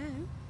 know.